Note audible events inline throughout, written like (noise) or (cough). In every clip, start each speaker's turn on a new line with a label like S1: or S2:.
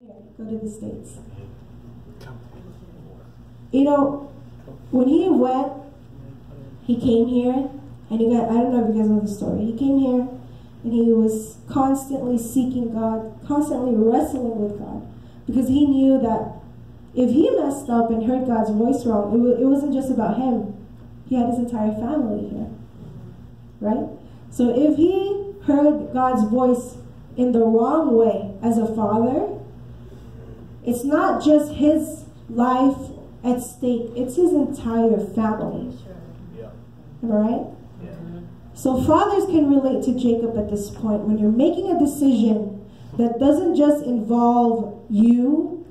S1: go to the States. You know, when he went, he came here, and he got, I don't know if you guys know the story. He came here, and he was constantly seeking God, constantly wrestling with God, because he knew that if he messed up and heard God's voice wrong, it, it wasn't just about him. He had his entire family here, right? So if he heard God's voice in the wrong way as a father, it's not just his life at stake, it's his entire family.
S2: Yeah.
S1: Right?
S2: Yeah.
S1: So fathers can relate to Jacob at this point when you're making a decision that doesn't just involve you,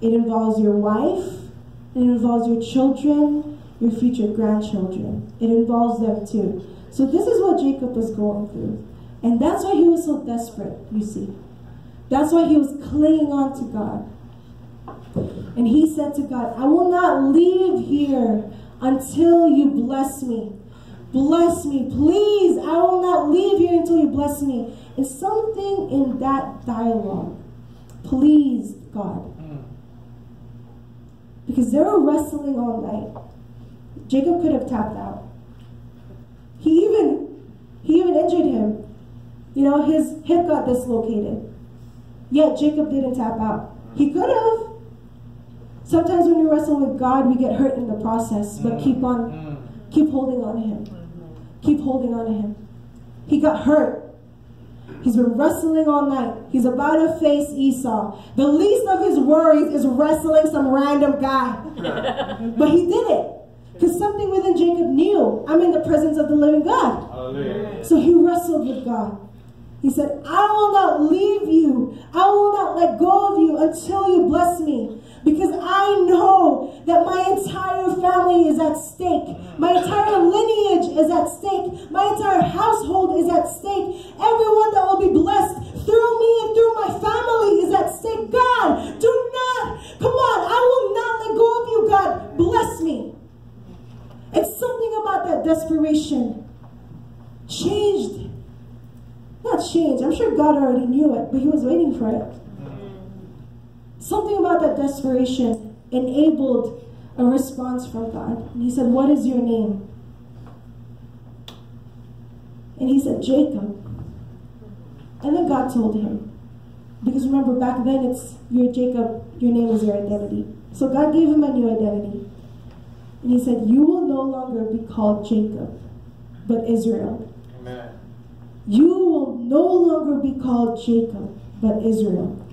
S1: it involves your wife, it involves your children, your future grandchildren. It involves them too. So this is what Jacob was going through. And that's why he was so desperate, you see. That's why he was clinging on to God. And he said to God, I will not leave here until you bless me. Bless me, please. I will not leave here until you bless me. And something in that dialogue pleased God. Because they were wrestling all night. Jacob could have tapped out. He even he even injured him. You know, his hip got dislocated. Yet Jacob didn't tap out. He could have. Sometimes when you wrestle with God, we get hurt in the process, but mm. keep on, mm. keep holding on to Him. Keep holding on to Him. He got hurt. He's been wrestling all night. He's about to face Esau. The least of his worries is wrestling some random guy. (laughs) but he did it. Because something within Jacob knew, I'm in the presence of the living God.
S2: Hallelujah.
S1: So he wrestled with God. He said, I will not leave you. I will not let go of you until you bless me. Because I know that my entire family is at stake. My entire lineage is at stake. My entire household is at stake. Everyone that will be blessed through me and through my family is at stake. God, do not, come on, I will not let go of you, God. Bless me. And something about that desperation changed. Not change. I'm sure God already knew it, but he was waiting for it. Something about that desperation enabled a response from God. And he said, What is your name? And he said, Jacob. And then God told him. Because remember, back then it's you're Jacob, your name is your identity. So God gave him a new identity. And he said, You will no longer be called Jacob, but Israel. You will no longer be called Jacob, but Israel.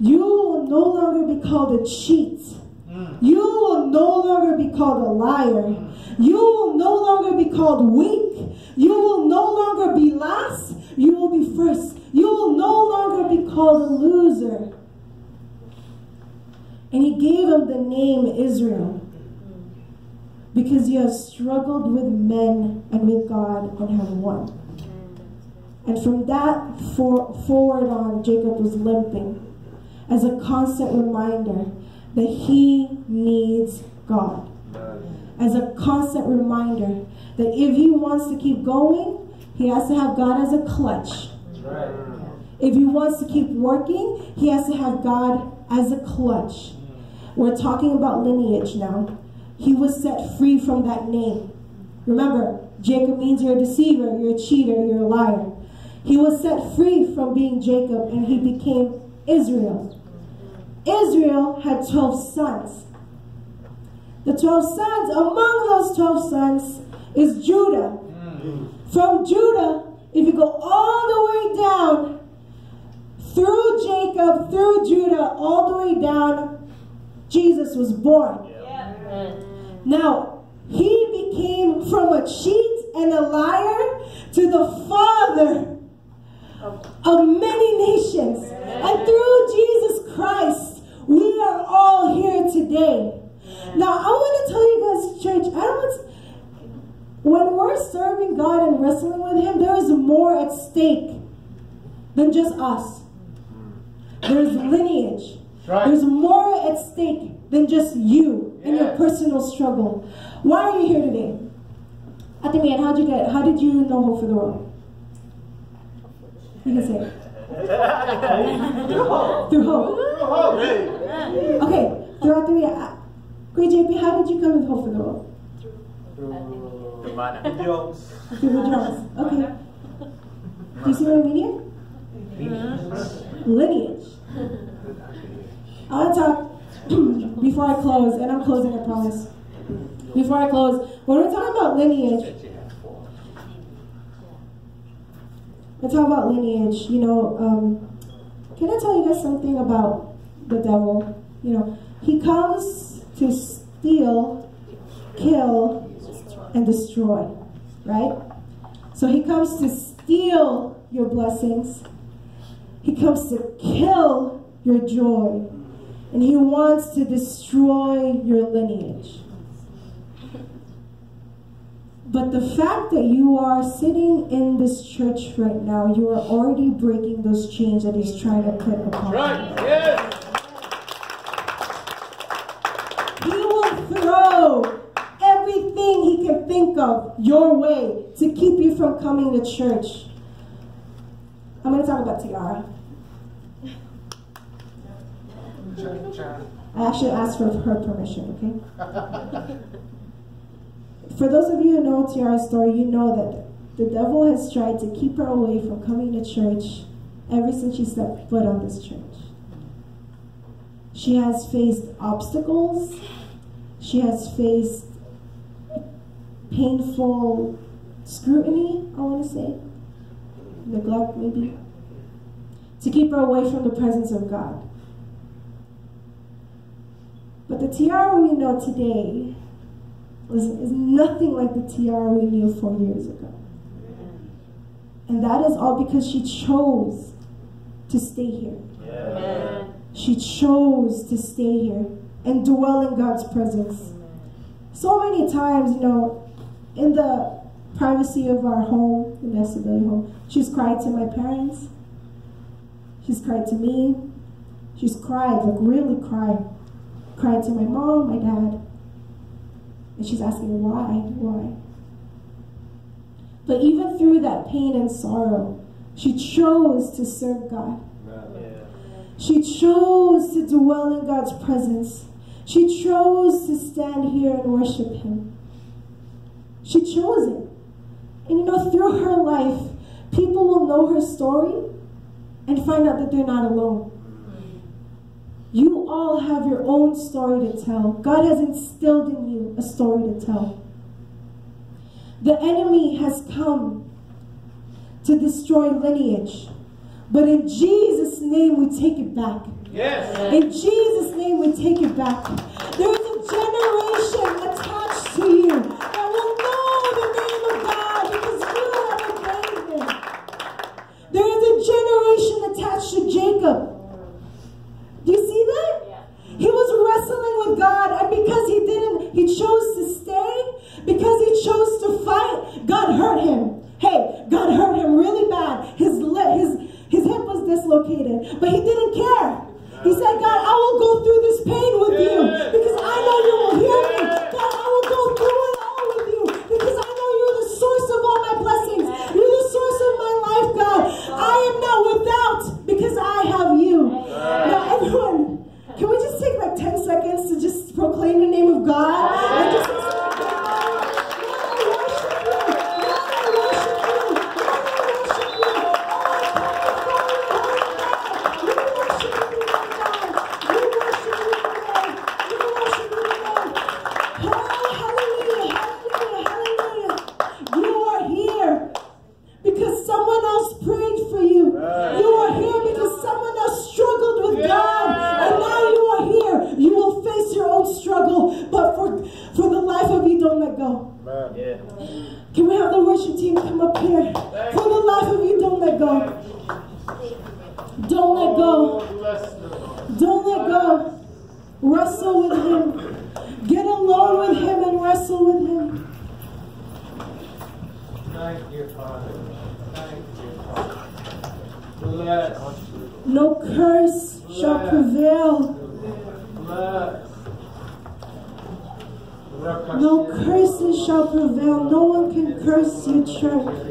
S1: You will no longer be called a cheat. Hmm. You will no longer be called a liar. Hmm. You will no longer be called weak. You will no longer be last. You will be first. You will no longer be called a loser. And he gave him the name Israel because you have struggled with men and with God and have won. And from that for, forward on, Jacob was limping as a constant reminder that he needs God. As a constant reminder that if he wants to keep going, he has to have God as a clutch.
S2: Right.
S1: If he wants to keep working, he has to have God as a clutch. We're talking about lineage now. He was set free from that name. Remember, Jacob means you're a deceiver, you're a cheater, you're a liar. He was set free from being Jacob and he became Israel. Israel had 12 sons. The 12 sons, among those 12 sons is Judah. From Judah, if you go all the way down through Jacob, through Judah, all the way down, Jesus was born. Now, he became from a cheat and a liar to the father of many nations. And through Jesus Christ, we are all here today. Now, I want to tell you guys, church, I don't when we're serving God and wrestling with Him, there is more at stake than just us. There's lineage.
S2: Right.
S1: There's more at stake than just you and your personal struggle. Why are you here today? Ate Mian, how did you get? How did you know Hope for the World? You can say. it. Through hope. Okay, throughout the uh, Great JP, how did you come with hope for the world? Through the drugs. Okay. Do you see what I mean here? Lineage. I want to talk (clears throat) before I close, and I'm closing, I promise. Before I close, when we're talking about lineage, we're talking about lineage. You know, um, can I tell you guys something about the devil? You know, he comes to steal, kill, and destroy, right? So he comes to steal your blessings. He comes to kill your joy. And he wants to destroy your lineage. But the fact that you are sitting in this church right now, you are already breaking those chains that he's trying to put upon you. Right? Yes. He will throw everything he can think of your way to keep you from coming to church. I'm going to talk about Tiara. I actually asked for her permission, okay? (laughs) For those of you who know Tiara's story, you know that the devil has tried to keep her away from coming to church ever since she stepped foot on this church. She has faced obstacles. She has faced painful scrutiny, I want to say, neglect maybe, to keep her away from the presence of God. But the Tiara we know today was, is nothing like the Tiara we knew four years ago. And that is all because she chose to stay here. She chose to stay here and dwell in God's presence. So many times, you know, in the privacy of our home, in the Estabillo home, she's cried to my parents. She's cried to me. She's cried, like really cried. Cried to my mom, my dad. And she's asking why, why. But even through that pain and sorrow, she chose to serve God. She chose to dwell in God's presence. She chose to stand here and worship Him. She chose it. And you know, through her life, people will know her story and find out that they're not alone. Mm. You all have your own story to tell. God has instilled in you a story to tell. The enemy has come to destroy lineage. But in Jesus' name, we take it back.
S2: Yes.
S1: In Jesus' name, we take it back. No curses shall prevail. No one can curse you, church.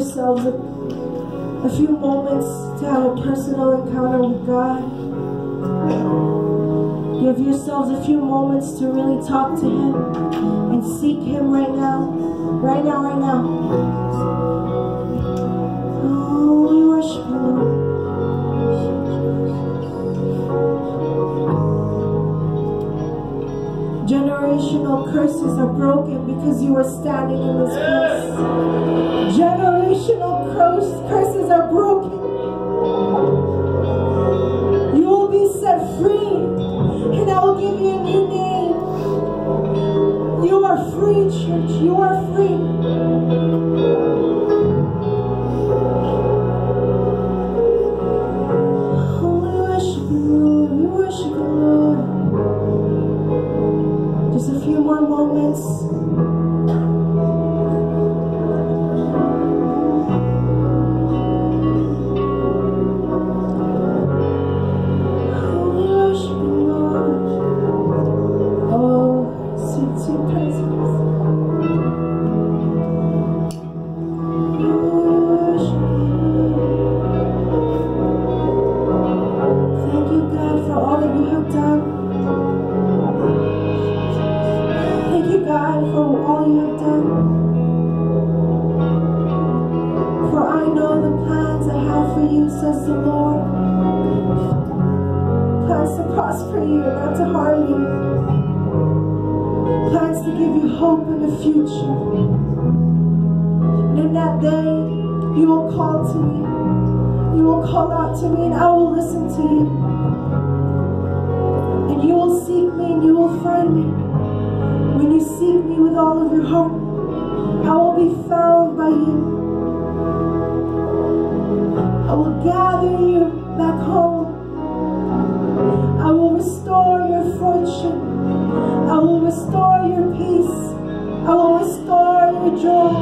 S1: yourselves a, a few moments to have a personal encounter with God. few moments to really talk to Him and seek Him right now, right now, right now. Oh, we worship. Generational curses are broken because you are standing in this place. Generational curses are broken church. You are free. not to harm you. Plans to give you hope in the future. And in that day, you will call to me. You will call out to me and I will listen to you. And you will seek me and you will find me. When you seek me with all of your heart, I will be found by you. I will gather you back home restore your fortune. I will restore your peace. I will restore your joy.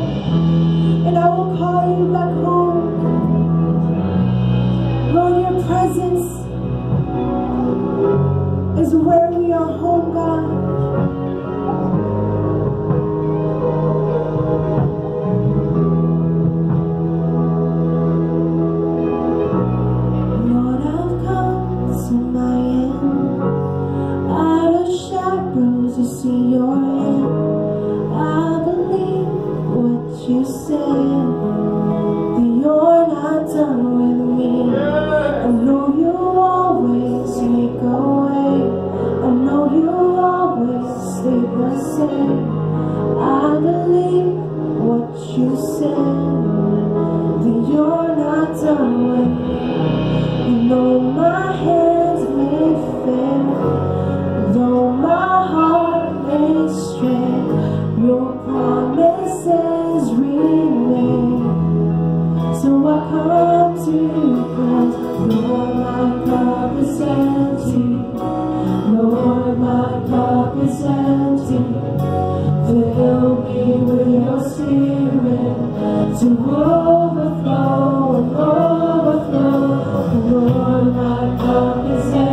S1: And I will call you back home. Lord, your presence is where Is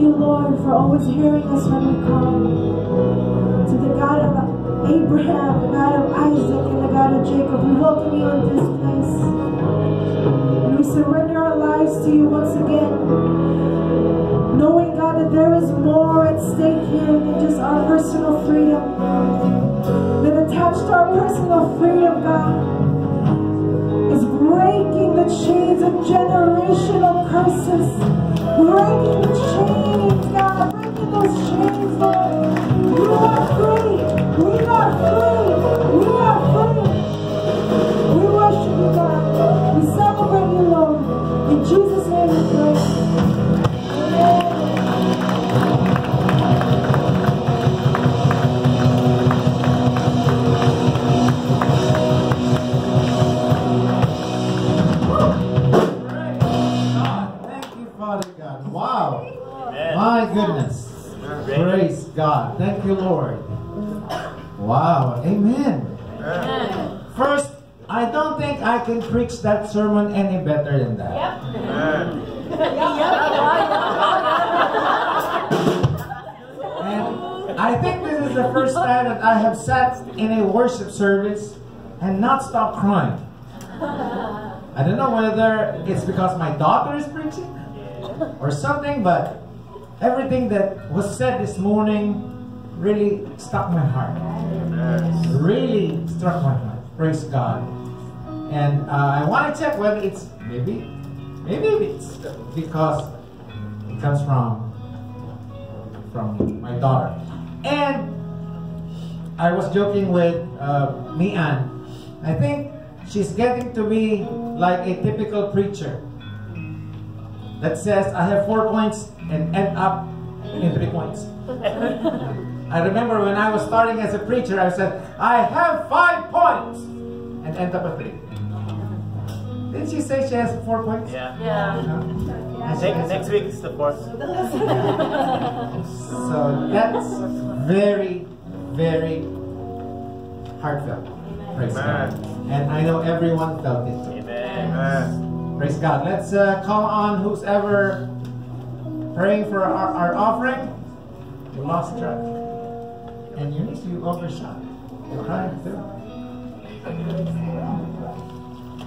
S1: you, Lord, for always hearing us when we call. To the God of Abraham, the God of Isaac, and the God of Jacob, we welcome you in this place. And we surrender our lives to you once again. Knowing, God, that there is more at stake here than just our personal freedom. That attached to our personal freedom, God, breaking the chains of generational curses. Breaking the chains, God. Breaking those chains, Lord. You are free. We are free. We are free. We worship you, God.
S3: Goodness. Praise God. Thank you, Lord. Wow. Amen. First, I don't think I can preach that sermon any better than that. And I think this is the first time that I have sat in a worship service and not stopped crying. I don't know whether it's because my daughter is preaching or something, but everything that was said this morning really struck my heart. Really struck my heart. Praise God. And uh, I want to check whether it's maybe, maybe it's because it comes from from my daughter. And I was joking with uh, Mian. I think she's getting to be like a typical preacher that says, I have four points and end up in three points. (laughs) I remember when I was starting as a preacher, I said, I have five points and end up at three. Didn't she say she has four points?
S2: Yeah.
S3: No? And she
S2: Next,
S3: has-
S2: next week is the fourth. (laughs)
S3: So that's very, very heartfelt. Praise God. And I know everyone felt it too.
S2: Amen.
S3: Praise God. Let's uh, call on who's ever praying for our, our offering. You lost track. And you overshot. You're crying too.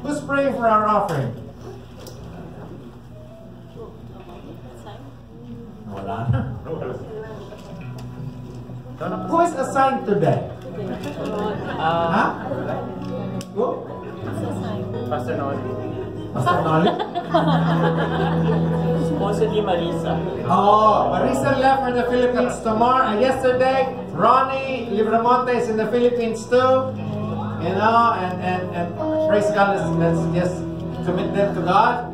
S3: Who's praying for our offering? Wala na. Who is assigned today?
S2: Uh,
S3: Huh? Who?
S2: Pastor Noli. (laughs)
S3: Pastor Nolly?
S2: Supposedly Marisa.
S3: Oh, Marisa left for the Philippines tomorrow. Uh, yesterday, Ronnie Libramonte is in the Philippines too. You know, and, and, and praise God, let's, let's just commit them to God.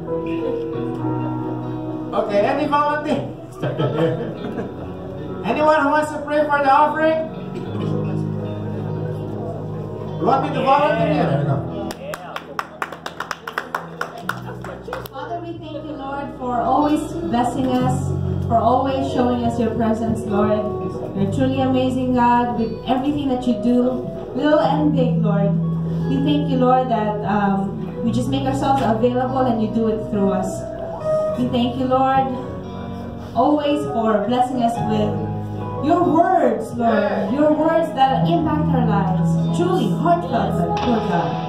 S3: Okay, any volunteer? (laughs) Anyone who wants to pray for the offering? You want me to volunteer?
S4: For always blessing us, for always showing us your presence, Lord. You're truly amazing, God, with everything that you do, little and big, Lord. We thank you, Lord, that um, we just make ourselves available and you do it through us. We thank you, Lord, always for blessing us with your words, Lord. Your words that impact our lives. Truly heartfelt, Lord God.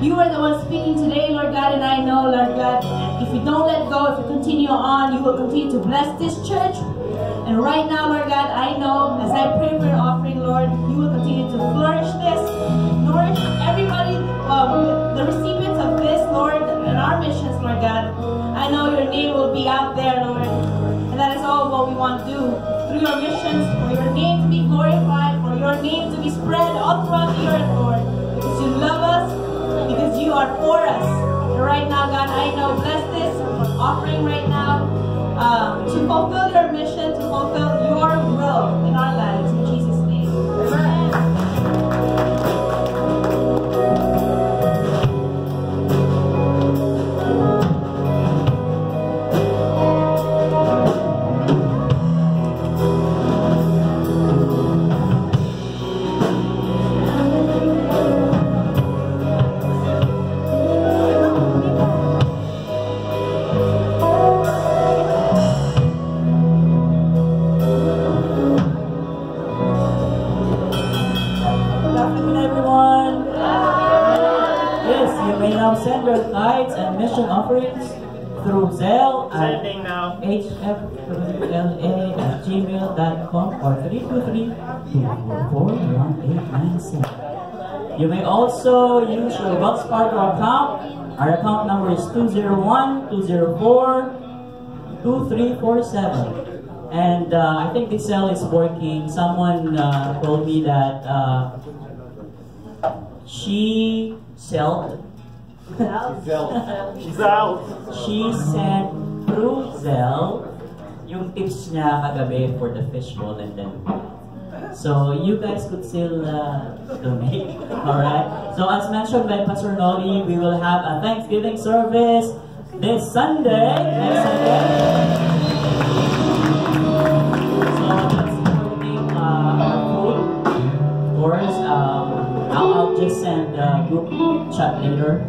S4: You are the one speaking today, Lord God, and I know, Lord God, if you don't let go, if you continue on, you will continue to bless this church. And right now, Lord God, I know as I pray for an offering, Lord, you will continue to flourish this,
S5: nourish
S4: everybody, um, the recipients of this, Lord, and our missions, Lord God. I know
S5: your name will be out there, Lord. And that is all what we want to do through your missions,
S2: for
S4: your name to be glorified, for your name to be spread all throughout the earth, Lord. Because you love us, because you are for us. And right
S2: now,
S4: God, I know, bless this offering right now uh, to fulfill your mission, to fulfill your will in our lives.
S5: Hfla at gmail.com or 323-244-1897. You may also use your Wells Fargo account. Our account number is 201-204-2347. And uh, I think this Zelle is working. Someone uh, told me that uh, she sold
S2: She's out.
S5: She sent through Zelle yung tips niya kagabi for the fishbowl and then so you guys could still uh, (laughs) donate. Alright? So as mentioned by Pastor we will have a Thanksgiving service this Sunday. Next Sunday. So that's supporting uh, our food. Um, I'll, I'll just send a group chat later.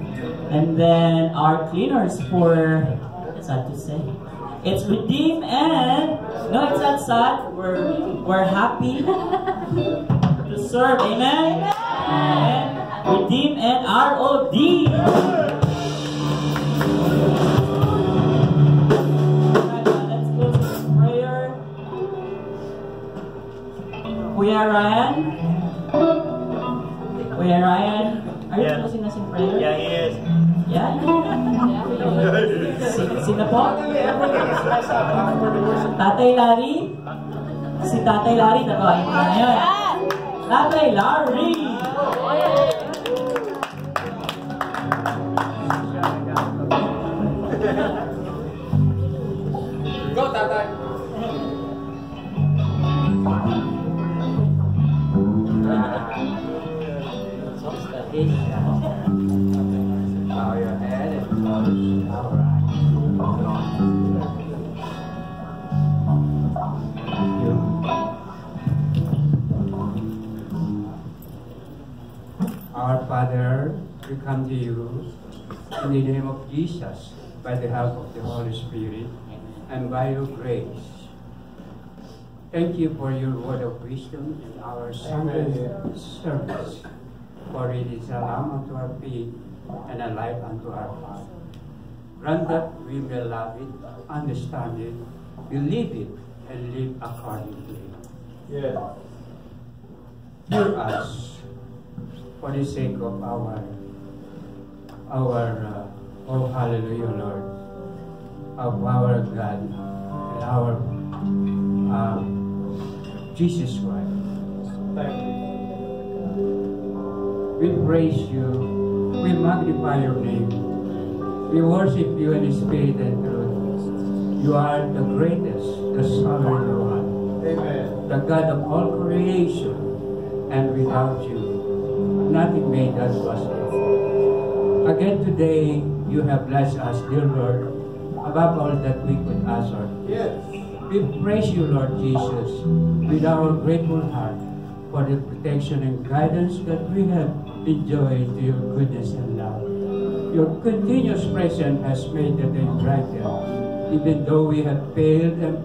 S5: And then our cleaners for, what's that to say? It's redeem and, no, it's not sad. We're, we're happy to serve. Amen? And redeem and ROD. Alright, let's close with prayer. Kuya Ryan? Kuya Ryan? Are you
S2: Yeah.
S5: closing us in prayer?
S2: Yeah, he is.
S5: Yeah? Si, sino po? Tatay Larry? Si Tatay Larry, tatawain ko na yan. Tatay Larry!
S6: Go, Father, we come to you in the name of Jesus by the help of the Holy Spirit and by your grace. Thank you for your word of wisdom in our Sunday service. For it is a lamp unto our feet and a light unto our path. Grant that we may love it, understand it, believe it, and live accordingly.
S2: Yeah.
S6: Hear us for the sake of our, our, uh, oh hallelujah, Lord, of our God and our uh, Jesus Christ.
S2: Thank you.
S6: We praise you. We magnify your name. We worship you in spirit and truth. You are the greatest, the sovereign one,
S2: Amen.
S6: the God of all creation. And without you, nothing made us possible. Again today, you have blessed us, dear Lord, above all that we could ask or
S2: Yes.
S6: we praise you, Lord Jesus, with our grateful heart for the protection and guidance that we have enjoyed to your goodness and love. Your continuous presence has made the day brighter, even though we have failed and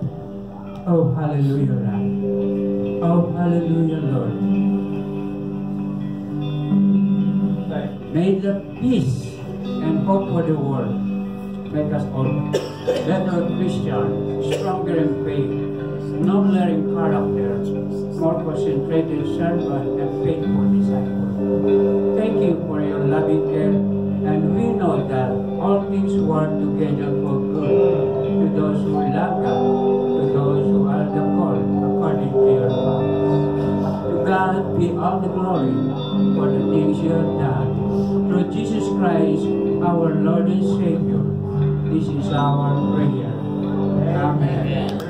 S6: oh hallelujah, Lord. Oh hallelujah, Lord. May the peace and hope for the world make us all better Christian, stronger in faith, nobler in character, more concentrated servant and faithful disciple. Thank you for your loving care, and we know that all things work together for good to those who love God, to those who are the called according to your purpose. To God be all the glory for the things you have done. Through Jesus Christ, our Lord and Savior, this is our prayer. Amen.
S7: It's